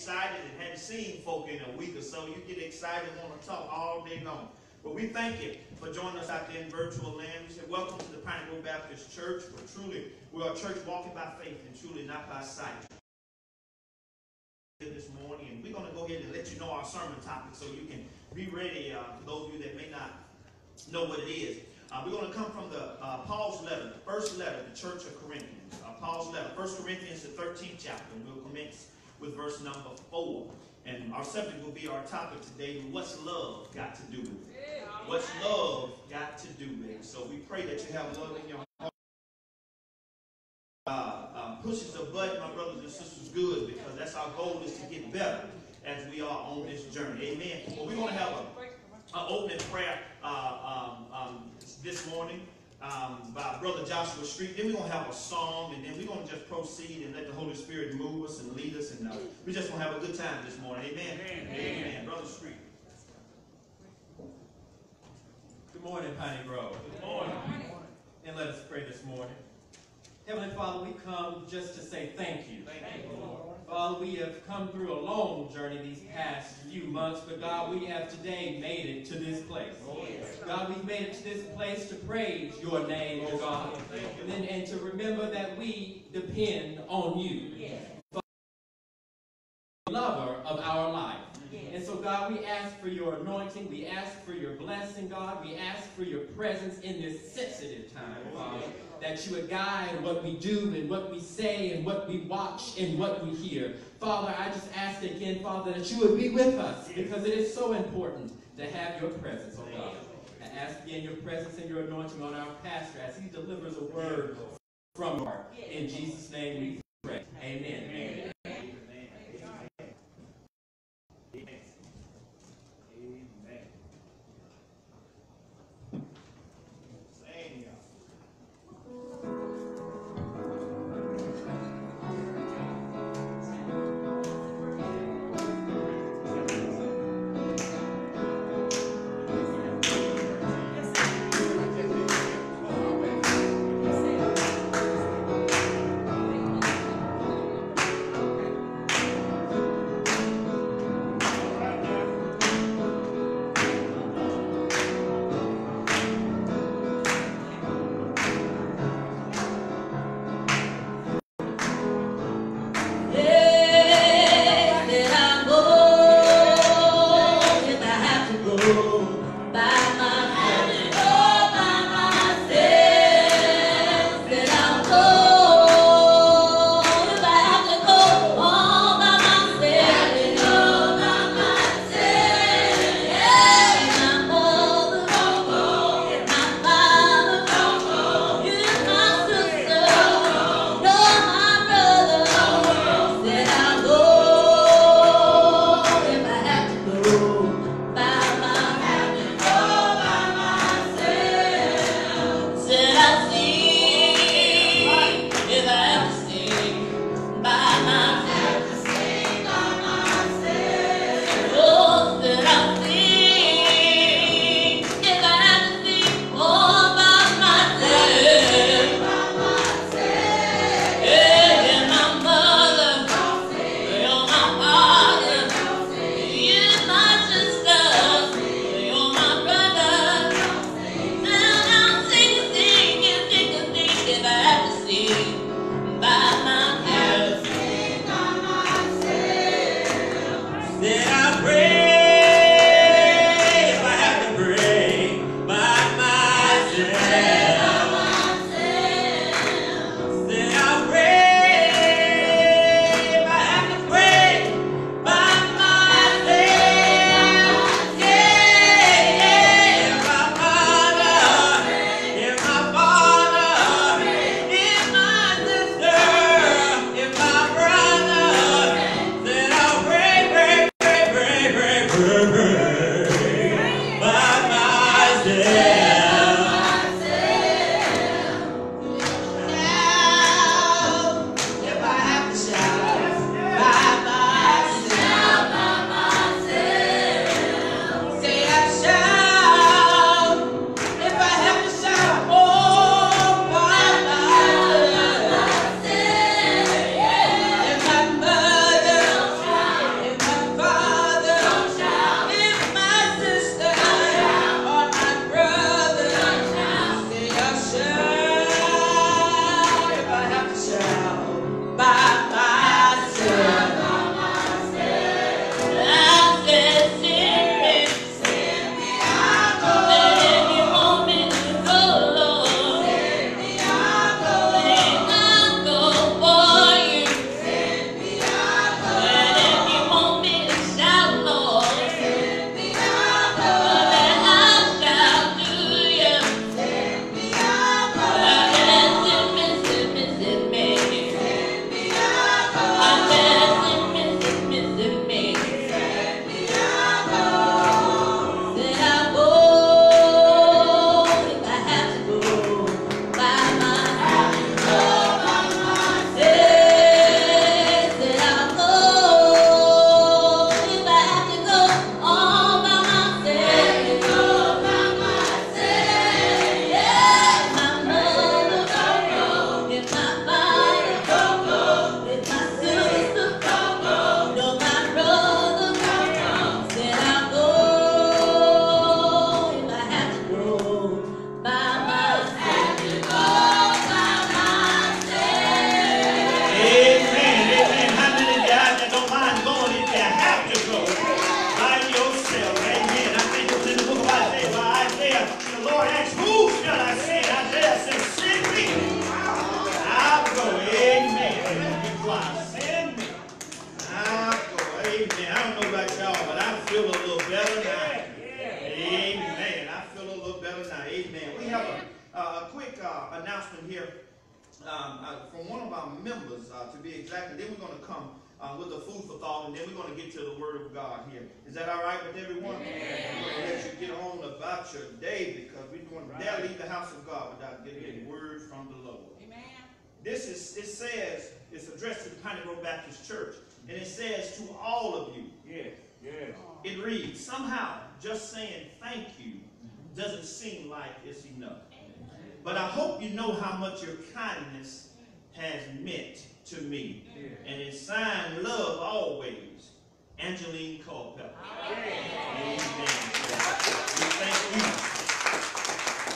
excited and hadn't seen folk in a week or so. You get excited and want to talk all day long. But we thank you for joining us out there in virtual land. We say, welcome to the Piney Grove Baptist Church. We're truly, we're a church walking by faith and truly not by sight. This morning, and we're going to go ahead and let you know our sermon topic so you can be ready uh, for those of you that may not know what it is. Uh, we're going to come from the uh, Paul's letter, the first letter, the Church of Corinthians. Uh, Paul's letter, 1 Corinthians, the 13th chapter, and we'll commence with verse number 4. And our subject will be our topic today, what's love got to do with it? What's love got to do with it? So we pray that you have love in your heart. Uh, uh, pushes the button, my brothers and sisters, good because that's our goal is to get better as we are on this journey. Amen. Well, we're going to have a, a opening prayer uh, um, um, this morning um, by Brother Joshua Street. Then we're going to have a song, and then we're going to just proceed and let the Holy Spirit move us and lead us. And uh, we just going to have a good time this morning. Amen. Amen. Amen. Amen. Brother Street. Good morning, Piney Grove. Good morning. And let us pray this morning. Heavenly Father, we come just to say thank you. Thank you, Lord. Father, we have come through a long journey these past few months, but God, we have today made it to this place. Oh, God, we've made it to this place to praise your name, oh God, and, then, and to remember that we depend on you. Lover of our life. And so, God, we ask for your We ask for your blessing, God. We ask for your presence in this sensitive time, Father. That you would guide what we do and what we say and what we watch and what we hear. Father, I just ask again, Father, that you would be with us because it is so important to have your presence, oh God. I ask again your presence and your anointing on our pastor as he delivers a word from heart. In Jesus' name we pray. Amen. Amen. Announcement here um, uh, from one of our members, uh, to be exact, and then we're going to come uh, with the food for thought, and then we're going to get to the Word of God here. Is that all right with everyone? I'm going to let you get on about your day because we don't dare leave the house of God without getting a word from the Lord. Amen. This is, it says, it's addressed to the Piney Grove Baptist Church, and it says to all of you, Yes, yes. it reads, somehow just saying thank you doesn't seem like it's enough. But I hope you know how much your kindness has meant to me. And it's signed love always, Angeline Culpepper. Amen. We thank you,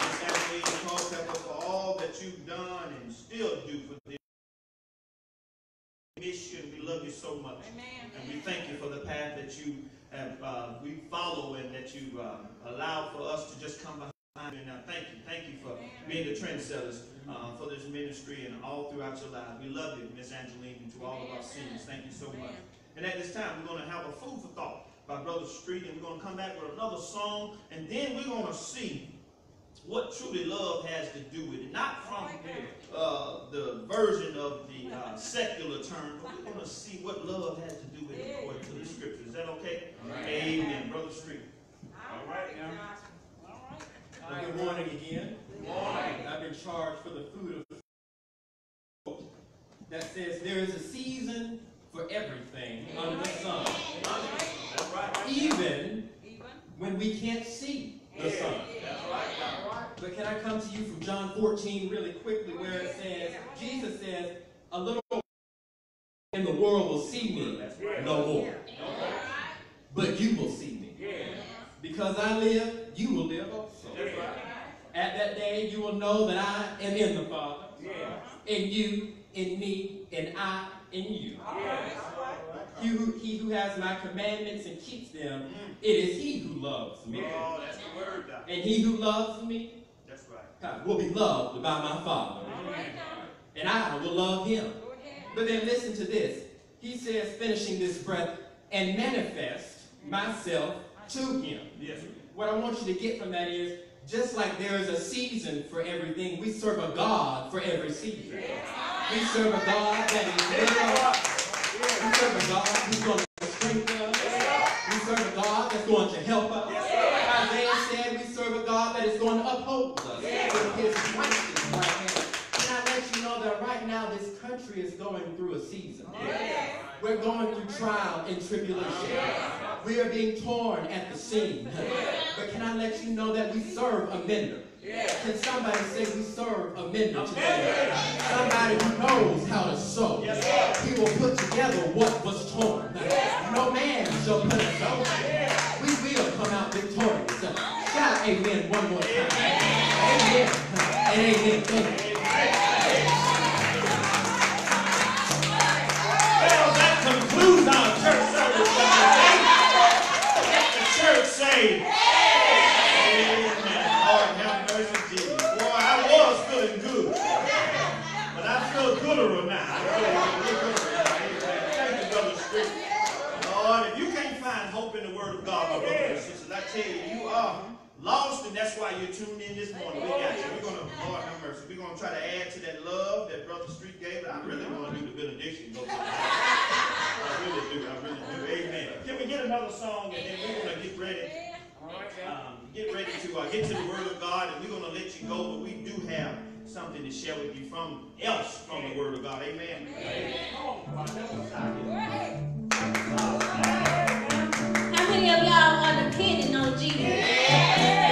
Miss Angeline Culpepper, for all that you've done and still do for this. We miss you and we love you so much. And we thank you for the path that you have, uh, we follow and that you um, allow for us to just come behind. And I thank you. Thank you for being the trendsetters uh, for this ministry and all throughout your life. We love you, Miss Angeline, and to all of our seniors. Thank you so much. And at this time, we're going to have a food for thought by Brother Street, and we're going to come back with another song, and then we're going to see what truly love has to do with it. Not from uh, the version of the uh, secular term, but we're going to see what love has to do with it according to the scriptures. Is that okay? Amen. Brother Street. All right now. Well, good morning again. I've been charged for the food of that says there is a season for everything under the sun, even when we can't see the sun. That's right. That's right. But can I come to you from John 14 really quickly where it says, Jesus says, a little and the world will see me no more. But you will see me. Because I live, you will live also. That's right. At that day, you will know that I am in the Father, and you in me, and I in you. He who, he who has my commandments and keeps them, mm. it is he who loves me. Oh, that's the word, Doc. And he who loves me That's right. will be loved by my Father. And I will love him. But then listen to this. He says, finishing this breath, and manifest myself to him. Yes. What I want you to get from that is, just like there is a season for everything, we serve a God for every season. We serve a God that is with us. We serve a God who's going to strengthen us. We serve a God that's going to help us. Isaiah said we serve a God that is going to uphold us with his righteous right hand. And I let you know that right now this country is going through a season. We're going through trial and tribulation. We are being torn at the seam. But can I let you know that we serve a mender? Can somebody say we serve a mender today? Somebody who knows how to sew. He will put together what was torn. No man shall put us out. We will come out victorious. Shout amen one more time. Amen. And amen. Thank Amen. Lord have mercy. Boy, I was feeling good. But I feel gooder now. Thank you, Brother Street. Lord, if you can't find hope in the Word of God, my brothers and sisters, I tell you, you are lost, and that's why you're tuned in this morning. We got you. We're going to, Lord have mercy, we're going to try to add to that love that Brother Street gave. But I really want to do the benediction. I really do. I really do. Amen. Can we get another song and then we're going to get ready? All right now. Um, get ready to uh, get to the Word of God, and we're going to let you go. But we do have something to share with you from else from the Word of God. Amen. Come on, help us out here. How many of y'all are depending on Jesus? We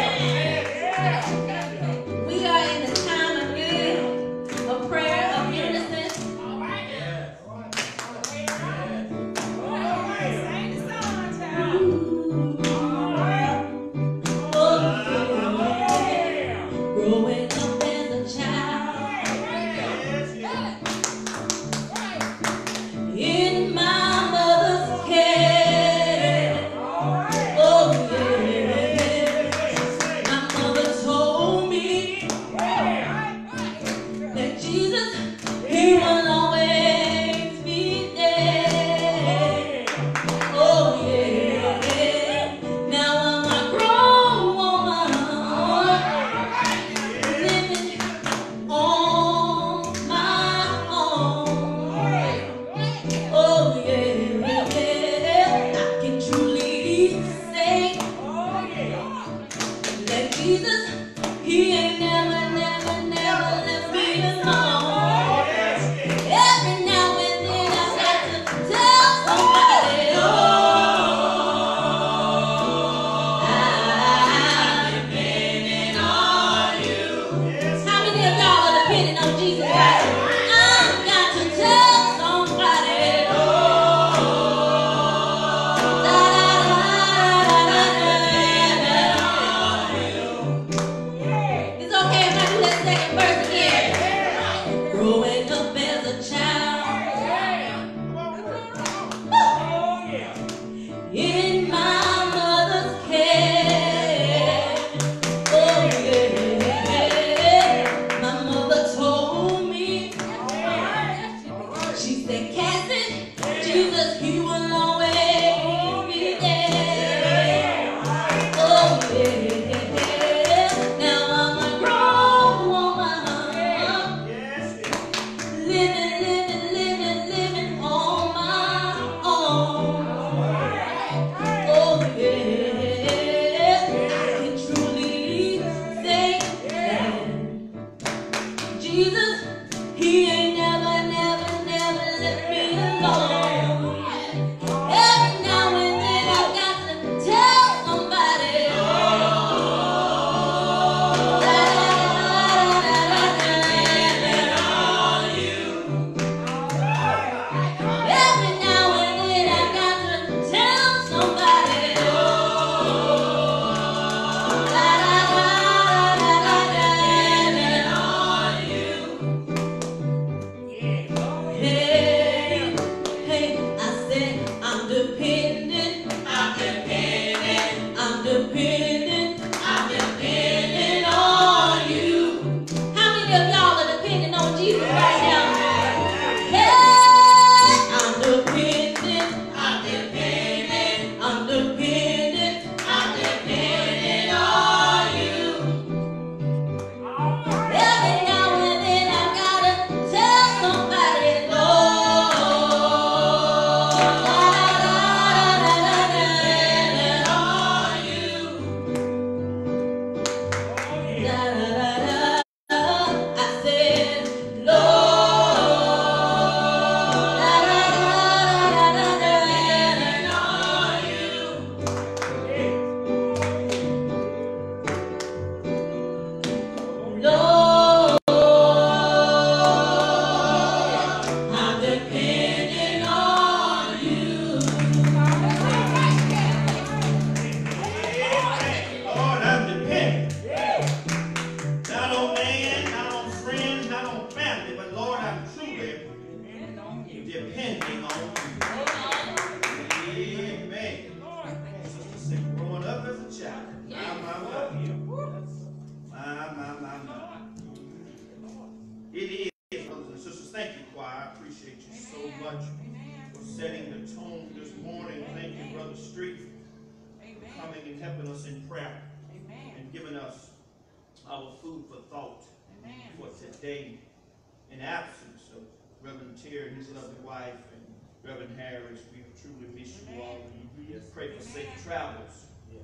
pray for safe travels. Yes.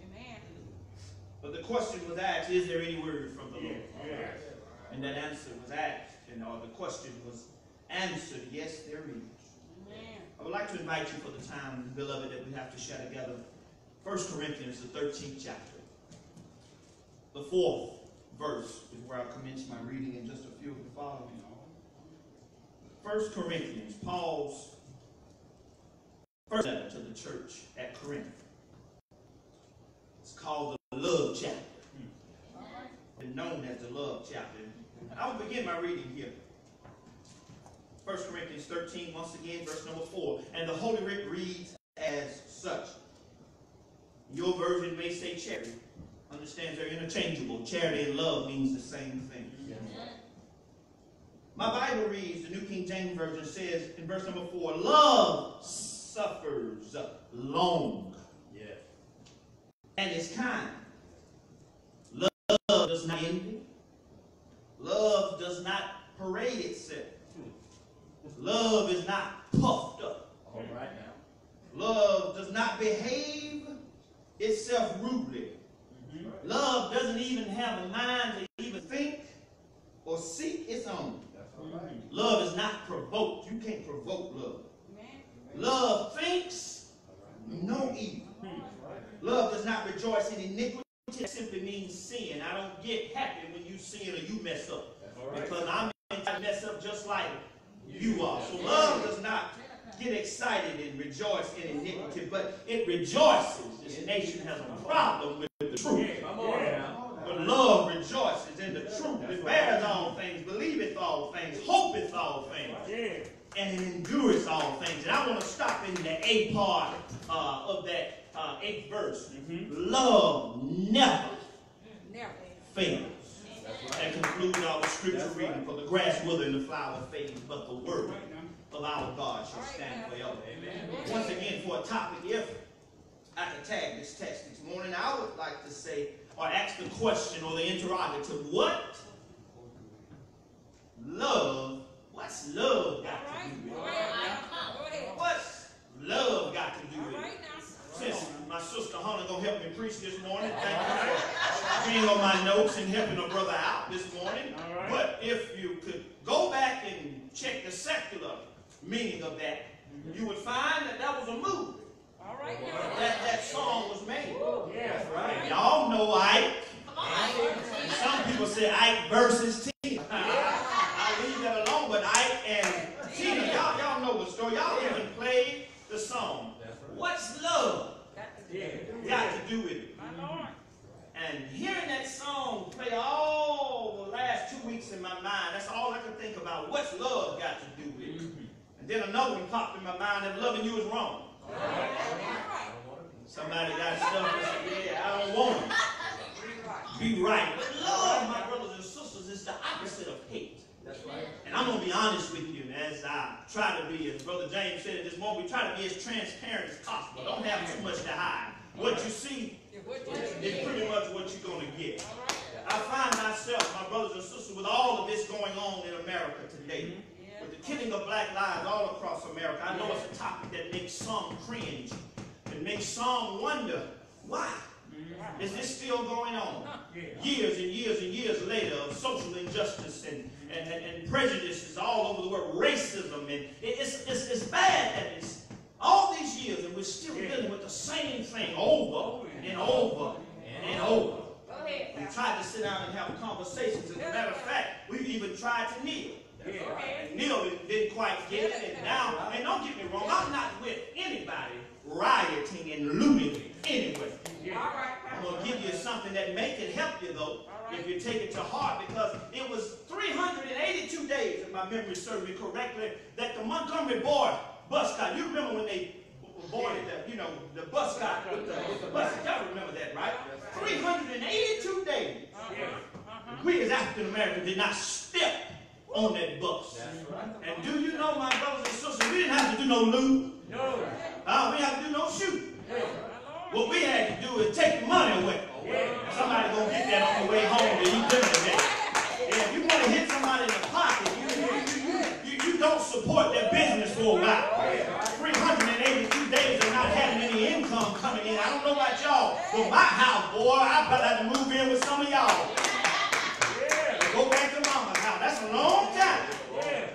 Amen. But the question was asked, is there any word from the Lord? Yes. And that answer was asked, and or the question was answered, yes, there is. Amen. I would like to invite you for the time, beloved, that we have to share together. 1 Corinthians, the 13th chapter. The fourth verse is where I commence my reading in just a few of the following. 1 Corinthians, Paul's first letter to the church at Corinth. It's called the love chapter. Hmm. Been known as the love chapter. I will begin my reading here. 1 Corinthians 13, once again, verse number 4. And the Holy Writ reads as such. Your version may say charity. Understands they're interchangeable. Charity and love means the same thing. My Bible reads, the New King James Version says in verse number 4, love suffers long Yes. and is kind. Love does not envy. Love does not parade itself. Love is not puffed up. All right now. Love does not behave itself rudely. Mm-hmm. Love doesn't even have a mind to even think or seek its own. That's all right. Love is not provoked. You can't provoke love. Amen. Love thinks no evil. Love does not rejoice in iniquity. It simply means sin. I don't get happy when you sin or you mess up. That's all right. Because I'm going to mess up just like you are. So love does not get excited and rejoice in iniquity, but it rejoices. This nation has a problem with the truth. Come on now. But love rejoices in the truth. It bears all things, believeth all things, hopeth all things, and it endureth all things. And I want to stop in the A part uh, of that uh, eighth verse. Love never Never. fails. That concludes our scripture reading. For the grass wither and the flower fades, but the word of our God shall stand forever. Amen. Once again, for a topic, if I could tag this text this morning, I would like to say, or ask the question or the interrogative, what love, what's love All got to do with it? ahead. now. Go ahead. What's love got to do with it? right now. Since my sister Hannah gonna help me preach this morning, thank you for being on my notes and helping a brother out this morning. All right. But if you could go back and check the secular meaning of that, mm-hmm. you would find that that was a movie. All right now. That that song was made. Yeah, that's right. Y'all know Ike. Come on. And some people say Ike versus Tina. I leave that alone, but Ike and Tina, y'all y'all know the story. Y'all even played the song. What's love Got to Yeah. got to do with it? My Lord. And hearing that song play all the last two weeks in my mind, that's all I could think about. What's love got to do with it? Mm-hmm. And then another one popped in my mind that loving you is wrong. Somebody got stuff and said, yeah, I don't want it. Be right. But love, my brothers and sisters, is the opposite of hate. That's right. And I'm going to be honest with you, as I try to be, as Brother James said at this moment, we try to be as transparent as possible. Don't have too much to hide. What you see Yeah, what you is pretty much what you're going to get. I find myself, my brothers and sisters, with all of this going on in America today, mm-hmm. with the killing of black lives all across America, I know it's a topic that makes some cringe. It makes some wonder, why is this still going on? Years and years and years later of social injustice and, and, and, and prejudices all over the world, racism, and it- it's, it's, it's bad that it's all these years and we're still dealing with the same thing over and over and oh. over. Go ahead. We tried to sit down and have conversations. As a matter of fact, we've even tried to kneel. Go ahead. And kneel didn't- didn't quite get it. And now, and don't get me wrong, I'm not with anybody rioting and looting anyway. All right. I'm going to give you something that may can help you, though, if you take it to heart, because it was 382 days, if my memory serves me correctly, that the Montgomery boy bus stop. You remember when they boarded the, you know, the bus stop with the, with the bus. Y'all remember that, right? 382 days. We as African Americans did not step on that bus. And do you know, my brothers and sisters, we didn't have to do no loot. No. Uh, we have to do no shoot. What we had to do is take money away. Somebody gonna get that on the way home to eat dinner today. And if you want to hit somebody in the pocket, you, you, you, you don't support their business for a while. About y'all, but my house, boy, I about have to move in with some of y'all. Yeah. Go back to mama's house. That's a long time. Yeah.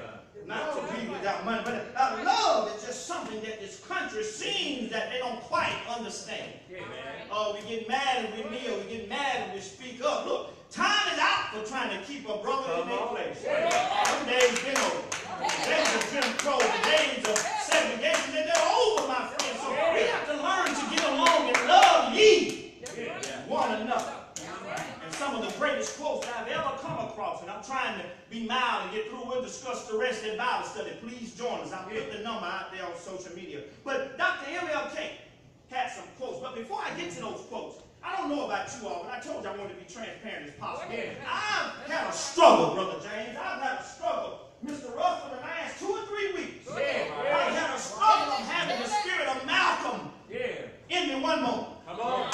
Not for people without money, but uh, love is just something that this country seems that they don't quite understand. Yeah, man. Oh, we get mad and we kneel. We get mad and we speak up. Look, time is out for trying to keep a brother in their place. Them days been over. The days of Jim Crow, the days of segregation, they're over, my friend. So we have to learn to get along and love ye one another. And some of the greatest quotes I've ever come across, and I'm trying to be mild and get through, we'll discuss the rest of Bible study. Please join us. I'll put the number out there on social media. But Dr. MLK had some quotes. But before I get to those quotes, I don't know about you all, but I told you I wanted to be transparent as possible. I've had a struggle, Brother James. I've had a struggle. Mr. Russ, for the last two or three weeks. Yeah. I've had a struggle of having the spirit of Malcolm Yeah. in me one moment. Come on.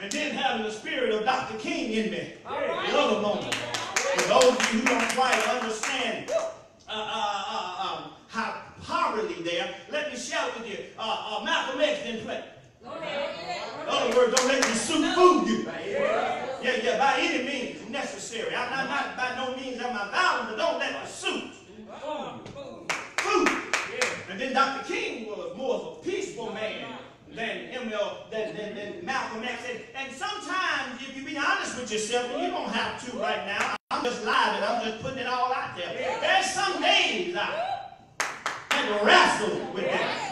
And then having the spirit of Dr. King in me Yeah. the other moment. For those of you who don't quite understand uh, uh, uh, um, how poverty there, let me share with you. Uh, uh, Malcolm X didn't play. In other words, don't let the suit fool you. Yeah. Yeah, yeah, by any means necessary. I'm not, not by no means am I violent, but don't let the suit fool you. Yeah. And then Dr. King was more of a peaceful man than ML, than, than, than Malcolm X. And, and sometimes, if you be honest with yourself, and you don't have to right now, I'm just lying, I'm just putting it all out there. There's some days I to wrestle with that.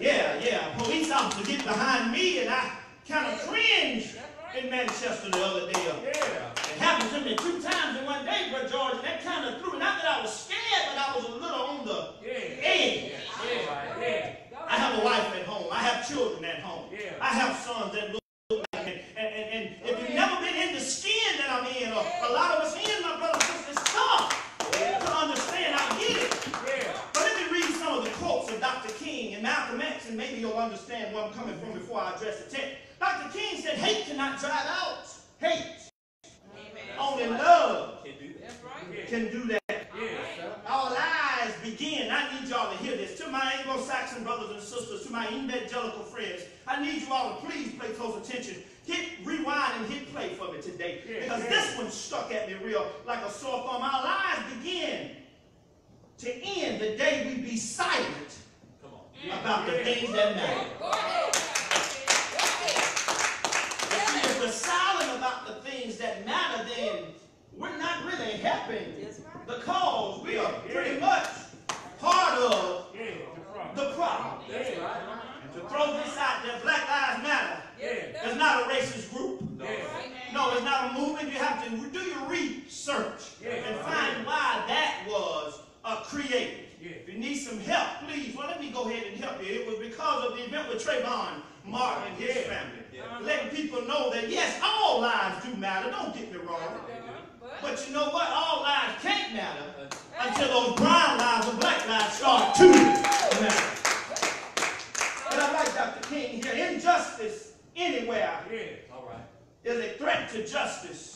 Yeah, yeah. Police officer get behind me and I kind of cringe in Manchester the other day. It happened to me two times in one day, Brother George, and that kind of threw me. Not that I was scared, but I was a little on the Yeah. edge. Yeah. Yeah. I have a wife at home. I have children at home. Yeah. I have sons that look like me. And, and, and if you've never been in the skin that I'm in, or a lot of us in, my brothers and sisters, it's tough to understand. I get it. Yeah. But let me read some of the quotes of Dr. King and Malcolm X, and maybe you'll understand where I'm coming from before I address the text. Dr. King said, hate cannot drive out hate. Only love can do that. Yeah. Our lives begin. I need y'all to hear this. To my Anglo-Saxon brothers and sisters, to my evangelical friends, I need you all to please pay close attention. Hit rewind and hit play for me today. Yeah, Because yeah. this one stuck at me real like a sore thumb. Our lives begin to end the day we be silent about the things that matter. If we- if we're silent about the things that matter, then we're not really helping the cause. We are pretty much part of Yeah. The front. the problem. That's right. And to throw this out there, Black Lives Matter Yeah. is not a racist group. Yeah. No, it's not a movement. You have to do your research Yeah. and find why that was uh, created. Yeah. If you need some help, please, well, let me go ahead and help you. It was because of the event with Trayvon Martin and his family. Letting people know that, yes, all lives do matter. Don't get me wrong. But you know what? All lives can't matter uh-huh. until those brown lives and black lives start to matter. And I like Dr. King here. Injustice anywhere Yeah. All right. is a threat to justice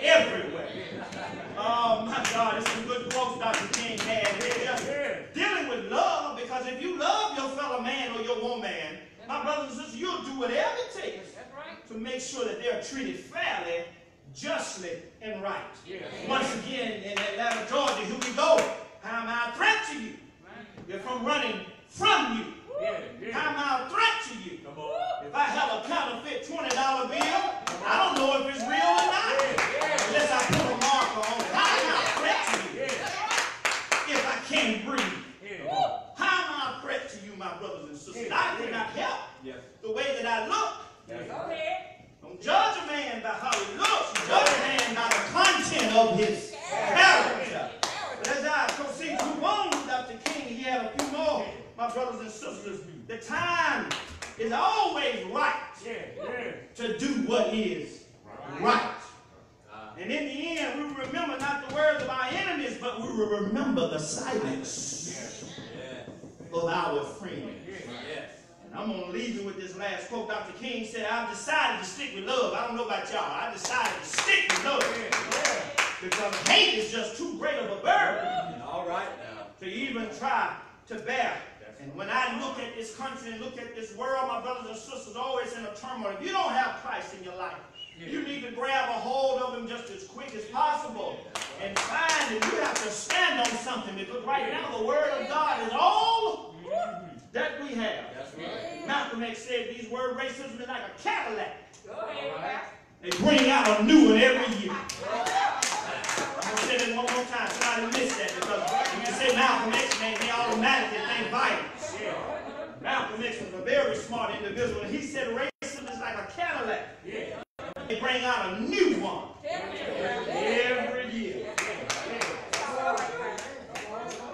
everywhere. Oh my God, it's some good quotes Dr. King had here. Dealing with love, because if you love your fellow man or your woman, my brothers and sisters, you'll do whatever it takes to make sure that they're treated fairly, justly, and right. Once again, in Atlanta, Georgia, here we go. How am I a threat to you? If I'm running from you, Yeah. Yeah. am I a threat to you? Come on. If I have a counterfeit $20 bill, I don't know if it's real or not. Yeah. Unless I put a marker on it. How am I a threat to you Yeah. if I can't breathe? Yeah. How am I a threat to you, my brothers and sisters? I cannot help Yes. the way that I look. Yes. Don't judge a man by how he looks. You judge a man by the content of his character. But as I proceed to move on with Dr. King, he had a few more, my brothers and sisters. The time is always right Yeah. Yeah. to do what is right. And in the end, we will remember not the words of our enemies, but we will remember the silence of our friends. And I'm going to leave you with this last quote. Dr. King said, I've decided to stick with love. I don't know about y'all. I decided to stick with love. Because hate is just too great of a burden All right now. to even try to bear. And when I look at this country and look at this world, my brothers and sisters, always in a turmoil. If you don't have Christ in your life, you need to grab a hold of him just as quick as possible and find that you have to stand on something because right now the word of God is all that we have. That's right. Malcolm X said these word racism is like a Cadillac. Go ahead, Pastor. They bring out a new one every year. I'm going to say that one more time. Somebody missed that because when you say Malcolm X, man, they automatically think violence. X was a very smart individual, and he said racism is like a Cadillac. They bring out a new one every year.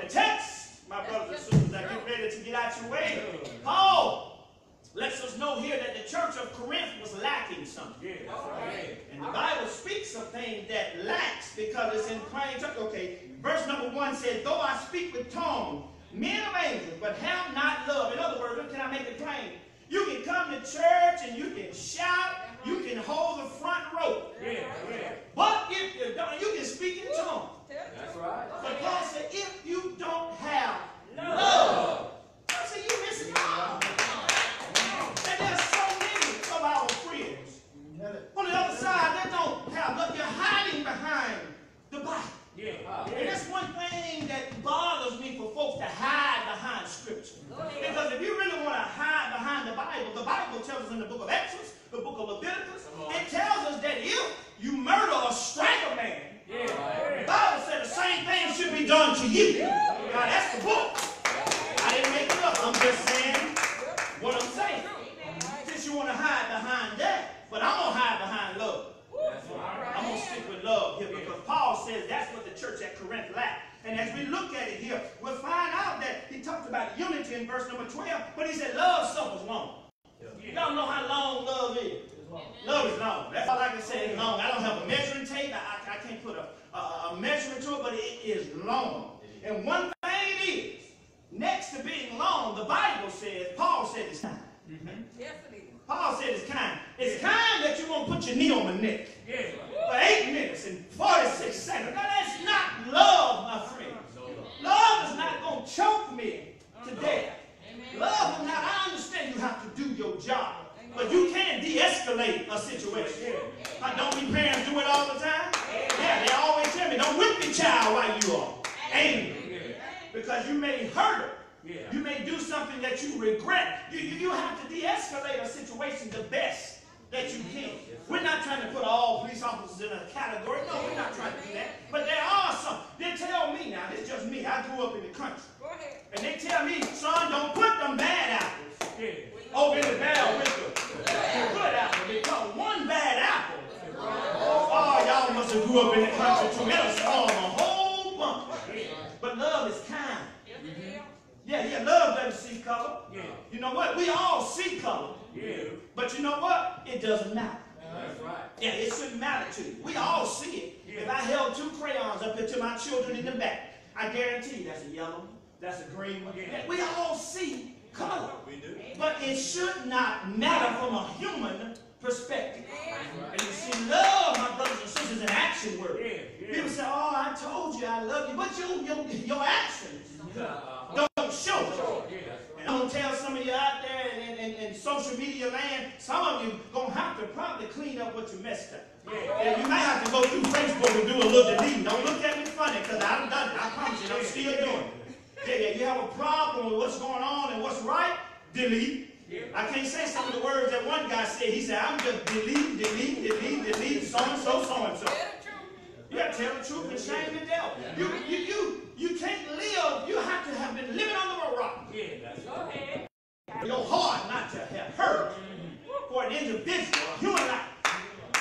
The text, my brothers and sisters, I get ready to get out your way. Paul lets us know here that the church of Corinth was lacking something. Yeah. And the Bible speaks of things that lacks because it's in plain terms. Okay, verse number one says, Though I speak with tongues, men of angels, but have not love. In other words, can I make it plain? You can come to church and you can shout, you can hold the front row. Yeah, yeah. But if you don't, you can speak in tongues. That's right. But Paul said, if you don't have love, I said, you missing out. And there's so many of our friends on the other side that don't have love. You're hiding behind the Bible. Yeah. And that's one thing that bothers me for folks to hide behind Scripture. Because if you really want to hide behind the Bible, the Bible tells us in the book of Exodus, the book of Leviticus, it tells us that if you murder or strike a man, the Bible said the same thing should be done to you. Now that's the book. I didn't make it up. I'm just saying what I'm saying. Since you want to hide behind that, but I'm gonna hide behind love. I'm gonna stick with love here because Paul says that's what the church at Corinth lacked. And as we look at it here, we'll find out that he talked about unity in verse number 12, but he said love suffers long. Y'all know how long love is. Love is long. That's all I can say is long. I don't have a measuring tape. I, I, I can't put a, a, a measurement to it, but it is long. And one thing is, next to being long, the Bible says, Paul said it's kind. Yes, it is. Paul said it's kind. It's kind that you won't put your knee on my neck Yeah. for eight minutes and 46 seconds. Now that's not love, my friend. Love is not going to choke me to death. Love is not, I understand you have to do your job. But you can't de-escalate a situation. Like, don't we parents do it all the time? Yeah, they always tell me, don't whip your child while you are angry. Because you may hurt her. You may do something that you regret. You, you, you have to de-escalate a situation the best that you can. We're not trying to put all police officers in a category. No, we're not trying to do that. But there are some. They tell me now, this is just me. I grew up in the country. Go ahead. And they tell me, son, don't put them bad apples Yeah. over the barrel with the, good apple. Because one bad apple, oh, y'all must have grew up in the country too. It'll spawn a whole bunch. But love is kind. Yeah, yeah, love doesn't see color. Yeah. You know what? We all see color. Yeah. But you know what? It doesn't matter. That's right. Yeah, it shouldn't matter to you. We all see it. If I held two crayons up to my children in the back, I guarantee you that's a yellow one, that's a green one. Yeah. We all see color. We do. But it should not matter from a human perspective. And you see, love, my brothers and sisters, is an action word. Yeah. Yeah. People say, oh, I told you I love you, but your, your, your actions Uh-huh. don't show it. Yeah. And I'm gonna tell some of you out there in, in, in social media land, some of you gonna have to probably clean up what you messed up. And you might have to go through Facebook and do a little deleting. Don't look at me funny, because I haven't done it. I promise you, I'm still doing it. Yeah, yeah, you have a problem with what's going on and what's right, delete. I can't say some of the words that one guy said. He said, I'm just delete, delete, delete, delete, so and so, so and so. Tell the truth. You gotta tell the truth and shame the devil. You, you, you, you can't live, you have to have been living under a rock. Yeah, that's Go ahead. Your heart not to have hurt mm-hmm. for an individual, a human life,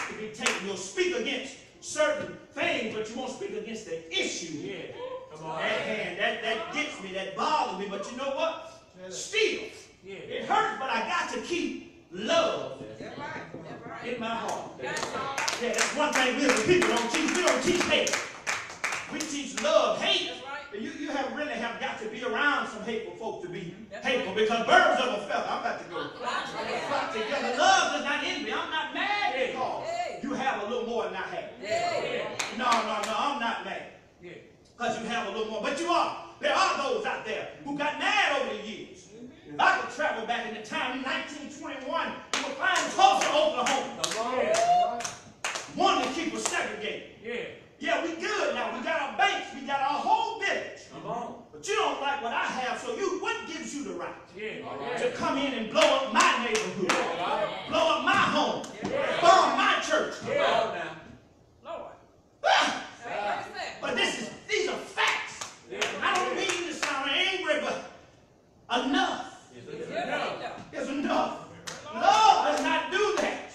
to be taken. You'll speak against certain things, but you won't speak against the issue Yeah. Come on. at hand. That, that gets me, that bothers me. But you know what? Still, Yeah. it hurts, but I got to keep love That's right. That's right. in my heart. That's all. Yeah, that's one thing we as people don't teach. We don't teach hate. We teach love. Hate. Right. You, you have really have got to be around some hateful folk to be hateful because birds of a feather. I'm about to go. Flock together. Love does not envy. I'm not mad because you have a little more than I have. Hey. No, no, no. I'm not mad Yeah. Because you have a little more. But you are. There are those out there who got mad over the years I could travel back in the time in 1921 you would find Tulsa, Oklahoma, Come on. wanting to keep us segregated. Yeah. Yeah, we good now. We got our banks. We got our whole village. Come on. But you don't like what I have, so you what gives you the right Yeah. to come in and blow up my neighborhood, Right. blow up my home, bomb my church? Come on now. Lord. Ah! Say what you said. But this is these are facts. I don't mean to sound angry, but enough is. enough. Love does not do that.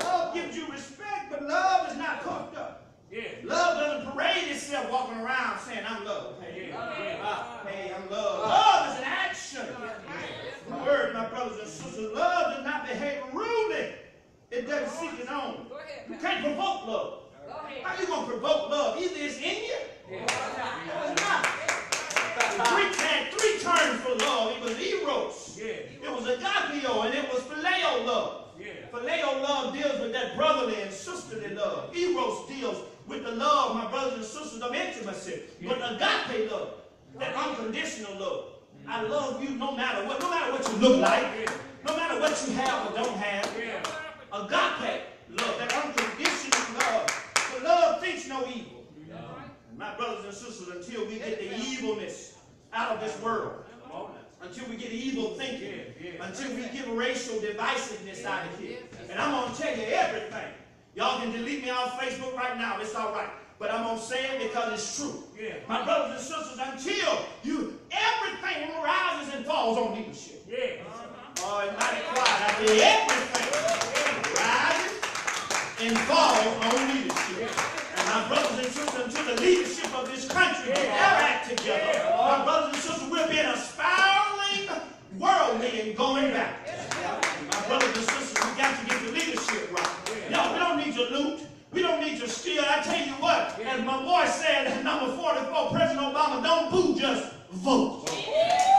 Love gives you respect, but love is not puffed up. Love doesn't parade itself walking around saying, I'm loved. Hey, hey, I'm loved. Love is an action. The word, my brothers and sisters, love does not behave rudely. It doesn't seek its own. You can't provoke love. How you gonna provoke love? Either it's in you or it's not. The Greeks had three terms for love. It was eros. Yeah. It was agapeo, and it was phileo love. Yeah. Phileo love deals with that brotherly and sisterly love. Eros deals with the love, my brothers and sisters, of intimacy. But agape love, that unconditional love. I love you no matter what, no matter what you look like, no matter what you have or don't have. Yeah. Agape love, that unconditional love. Love thinks no evil. And my brothers and sisters, until we get the evilness out of this world, Come on now. until we get evil thinking, until we get racial divisiveness out of here. And I'm going to tell you everything. Y'all can delete me off Facebook right now. It's all right. But I'm going to say it because it's true. Yeah. My brothers and sisters, until you, everything rises and falls on leadership. Yeah. Uh-huh. Oh, it's mighty quiet out there. Everything rises and falls on leadership. My brothers and sisters, until the leadership of this country get act together, my brothers and sisters, we'll be in a spiraling whirlwind going back. My brothers and sisters, we got to get the leadership right. No, we don't need your loot. We don't need your steal. I tell you what, as my boy said, number 44, President Obama, don't boo, just vote.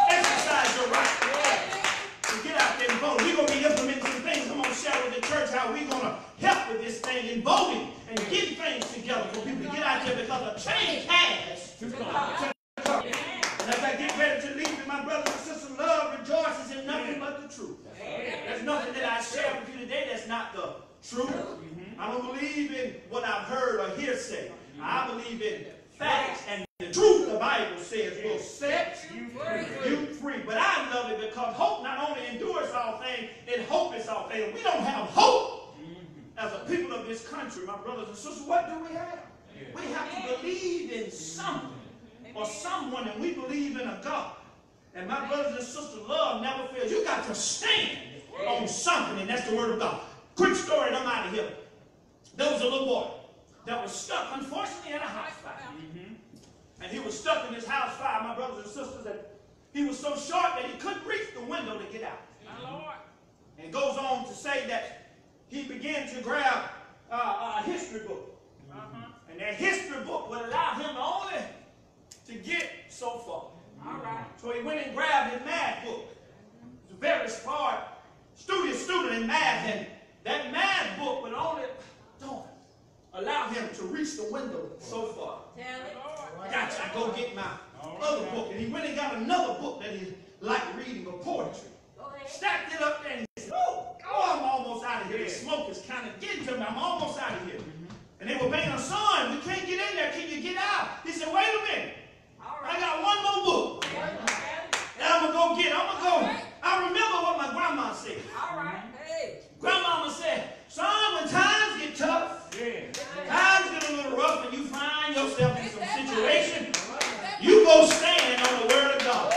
Exercise your right. So get out there and vote. We're going to be implementing some things. I'm going to share with the church how we're going to help with this thing in voting and getting things together for people to get out there because a change has to come. And as I get ready to leave, my brothers and sisters, love rejoices in nothing but the truth. There's nothing that I share with you today that's not the truth. I don't believe in what I've heard or hearsay. I believe in facts and the truth the Bible says will set you free. You free. But I love it because hope not only endures all things, it hope is all things. We don't have hope as a people of this country, my brothers and sisters. What do we have? We have to believe in something or someone, and we believe in a God. And my brothers and sisters, love never fails. You got to stand on something, and that's the word of God. Quick story, and I'm out of here. There was a little boy that was stuck, unfortunately, in a house fire. Mm-hmm. And he was stuck in his house fire, my brothers and sisters, and he was so short that he couldn't reach the window to get out. My Lord. And goes on to say that he began to grab uh, a history book. Uh-huh. And that history book would allow him only to get so far. All right. So he went and grabbed his math book. He's a very smart, studious student in math, and that math book would only don't allow him to reach the window so far. Tell it. Gotcha, I go get my other book. And he went and got another book that he liked reading of poetry. Stacked it up there and he said, oh, oh, I'm almost out of here. The smoke is kind of getting to me. I'm almost out of here. And they were banging, son, we can't get in there. Can you get out? He said, wait a minute. All I got one more book, and I'm going to go get it. I'm going to go. I remember what my grandma said. All right. Mm-hmm. Hey. Grandmama said, son, when times get tough, Yeah. times get a little rough, and you find yourself in some situation, you go stand on the word of God.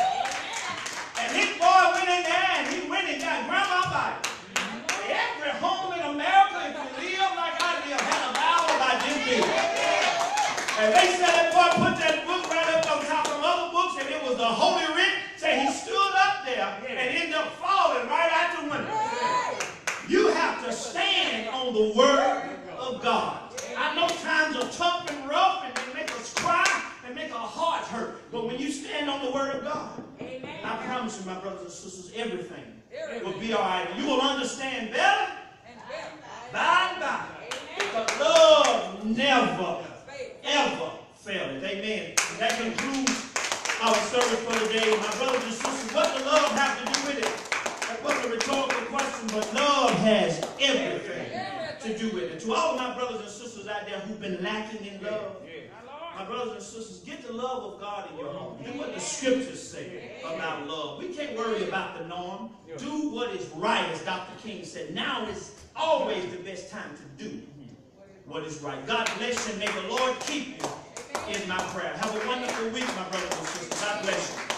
And this boy went in there and he went and got grandma Bible. Every home in America, if you live like I live, had a Bible like this big. And they said that boy put that book right up on top of other books, and it was the Holy Writ. Say he stood up there and ended up falling right out the window. You have to stand on the word of God. I know times are tough and rough and they make us cry and make our hearts hurt. But when you stand on the word of God, Amen. I promise you, my brothers and sisters, everything Everything. will be all right. You will understand better And better. by and by. Amen. Because love never, ever fails. Amen. That concludes our service for today. My brothers and sisters, what does love have to do with it? That wasn't a rhetorical question, but love has everything to do with it. To all of my brothers and sisters out there who've been lacking in love, my brothers and sisters, get the love of God in your home. Do what the scriptures say about love. We can't worry about the norm. Do what is right, as Dr. King said. Now is always the best time to do what is right. God bless you. and May the Lord keep you in my prayer. Have a wonderful week, my brothers and sisters. God bless you.